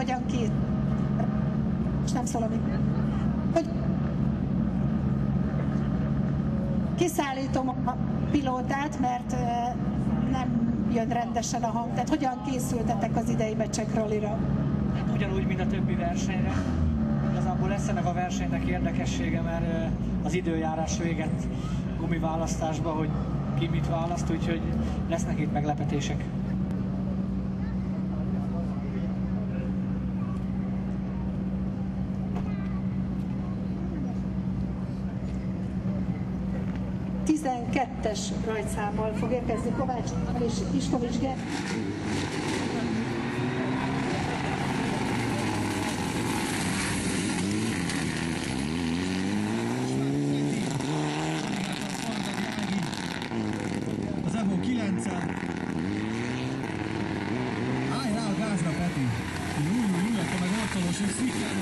Hogyan két? És nem szól a mikrofon. Hogy kiszállítom a pilótát, mert nem jön rendesen a hang. Tehát hogyan készültetek az idei meccsek rallira? Hát ugyanúgy, mint a többi versenyre. Igazából lesz ennek a versenynek érdekessége, mert az időjárás véget gumiválasztásba, hogy ki mit választ, úgyhogy lesznek itt meglepetések. Es rajtszámmal fog érkezni Kovács és Iskovics Ger. Az Evo 9-en. Állj rá a gázra, Peti! Új, új, új, akkor meg ortolos és szikránon.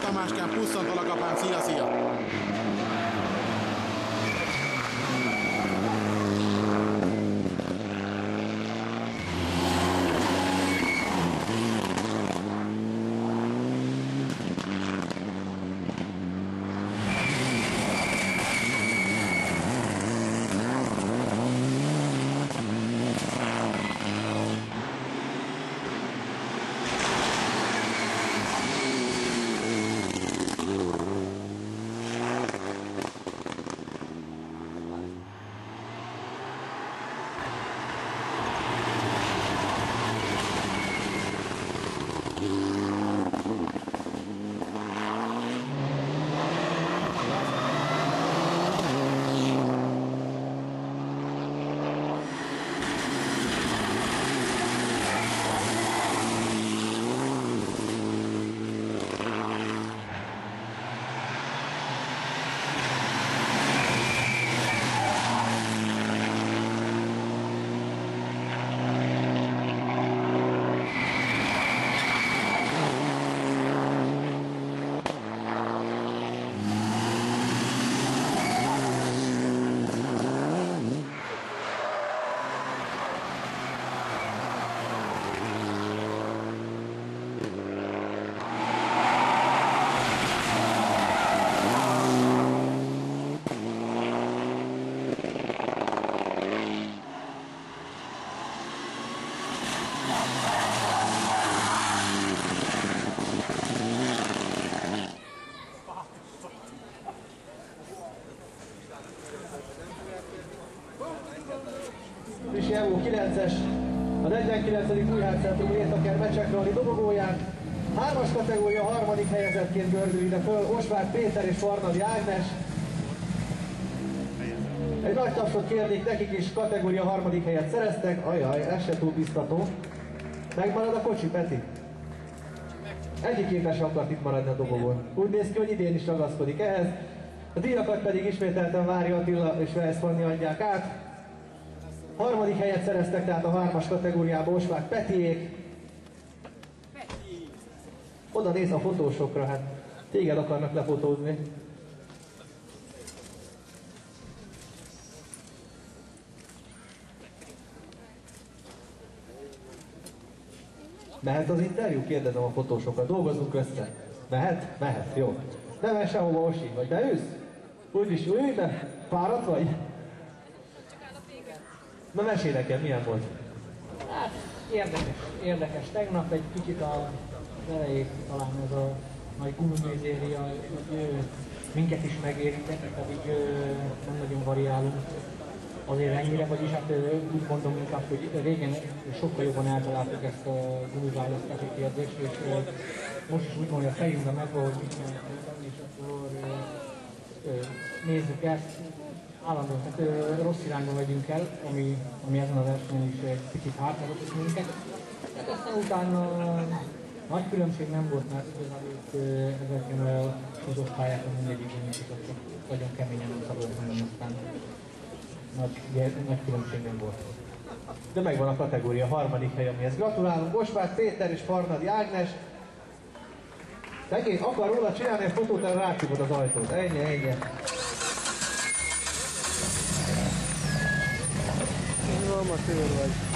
Tamáskám, pusszantalak apám, szia, szia! 49. Újház Centrum Értaker Mecsekrali dobogóján. Hármas kategória harmadik helyezettként gördül ide föl Osvár Péter és Farnadi Ágnes. Egy nagy tapsot kérnék nekik is, kategória harmadik helyet szereztek. Ajaj, ez se túl biztató. Megmarad a kocsi, Peti? Egyiképpen sem akart itt maradni a dobogón. Úgy néz ki, hogy idén is ragaszkodik ehhez. A díjakat pedig ismételten Vári Attila és Veszfanni adják át. Harmadik helyet szereztek tehát a hármas kategóriába Osvák Petiék. Oda néz a fotósokra, hát téged akarnak lefotózni. Mehet az interjú? Kérdezem a fotósokat. Dolgozunk össze. Mehet? Mehet, jó. Nem mehet sehova, Osi. Vagy beülsz? Úgyis ülj be? Fáradt vagy? Na mesélj nekem, milyen volt? Hát érdekes, érdekes. Tegnap egy kicsit a elejét talán ez a nagy gumimézéria, hogy minket is megérintett, pedig nem nagyon variálunk azért ennyire, vagyis hát úgy mondom inkább, hogy régen sokkal jobban eltaláltuk ezt a gumiválasztási kérdést, és most is úgy mondja, a fejünkben megvan, hogy mit és akkor nézzük ezt, állandóan, tehát ö, rossz irányba megyünk el, ami, ami ezen a versenyen is egy picit hátrazott minket. Tehát aztán utána nagy különbség nem volt, mert igazából itt ezeken a húzott pályákon mindegyik csak nagyon keményen nem szabad, hanem aztán nagy, nagy különbség nem volt. De megvan a kategória harmadik hely, amihez gratulálunk. Osvát Péter és Farnadi Ágnes. Szegény akar róla csinálni egy fotót, el rácsukod az ajtót. Ennyi, ennyi. Normatív vagy.